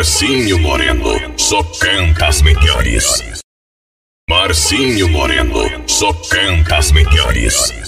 Marcinho Moreno só canta as melhores. Marcinho Moreno só canta as melhores.